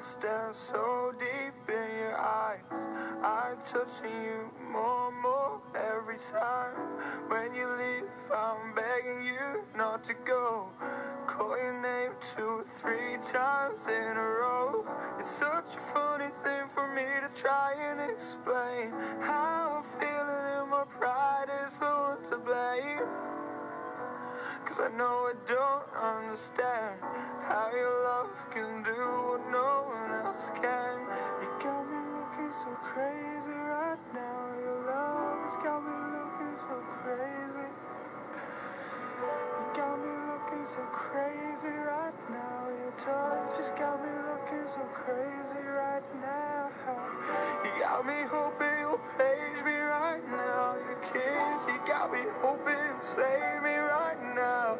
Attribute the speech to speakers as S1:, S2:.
S1: fire so deep in your eyes. I'm touching you more and more every time. When you leave, I'm begging you not to go. Call your name two, three times in a row. It's such a funny thing for me to try and explain. How I'm feeling in my pride is the one to blame. Cause I know I don't understand how your love can so crazy right now. Your touch just got me looking so crazy right now. You got me hoping you'll page me right now. Your kiss, you got me hoping you'll save me right now.